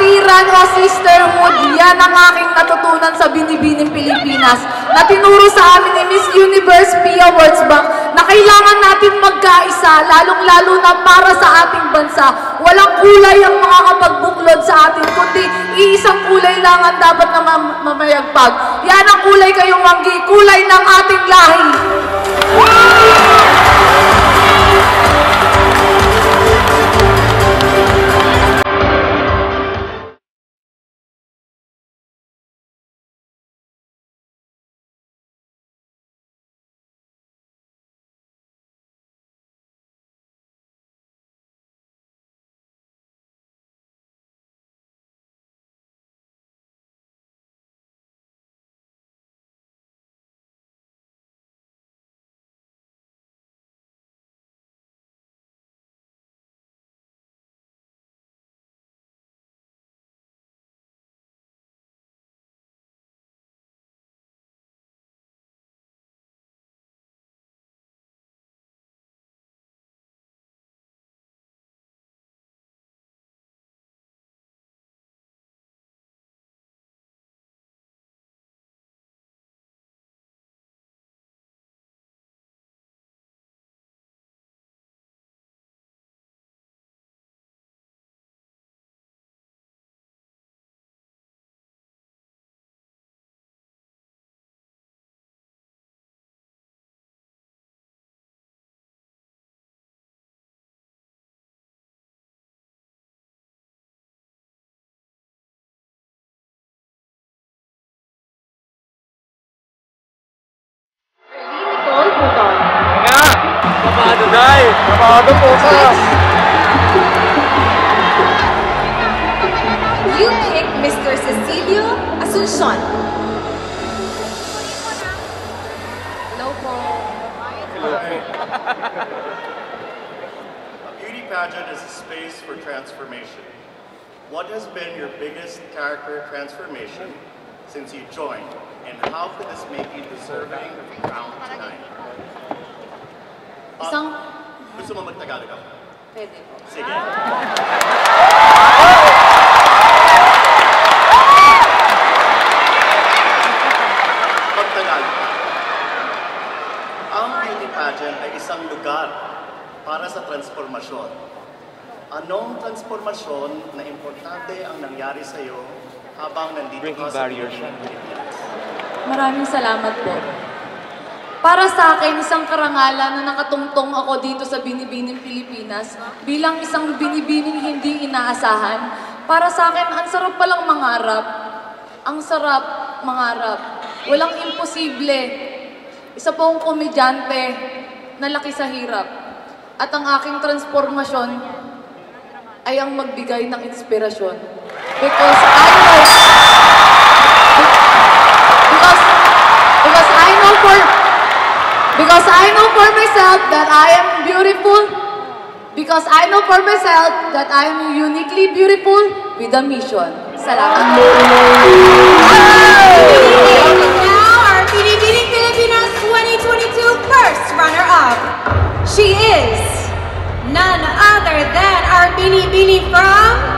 kapatiran o sisterhood, yan ang aking natutunan sa Binibining Pilipinas na tinuro sa amin ni Miss Universe Pia Wurzbach na kailangan natin magkaisa, lalong-lalo na para sa ating bansa. Walang kulay ang makakapagbuklod sa atin, kundi iisang kulay lang ang dapat na mam- mamayagpag. Yan ang kulay kayong manggi, kulay ng ating lahi. Nicole Papado, Day! Papado po ka! You pick Mr. Cecilio Asuncion. Hello po. A beauty pageant is a space for transformation. What has been your biggest character transformation since you joined, and how could this make you deserving of the crown tonight? Isang... gusto mo magtagalog ako? Pwede po. Sige. Magtagalog ka. Ang beauty pageant ay isang lugar para sa transformasyon. Anong transformasyon na importante ang nangyari sa iyo habang nandito Breaking ka sa. Pilipinas? Maraming salamat po. Para sa akin, isang karangalan na nakatungtong ako dito sa Binibining Pilipinas bilang isang binibining hindi inaasahan. Para sa akin, ang sarap palang mangarap. Ang sarap mangarap. Walang imposible. Isa po akong komedyante na laki sa hirap. At ang aking transformasyon ay ang magbigay ng inspirasyon. Because I know because I know for myself that I am beautiful because I know for myself that I am uniquely beautiful with a mission. Salamat. Now, our Binibining Pilipinas 2022 first runner-up. She is none other than our Binibini from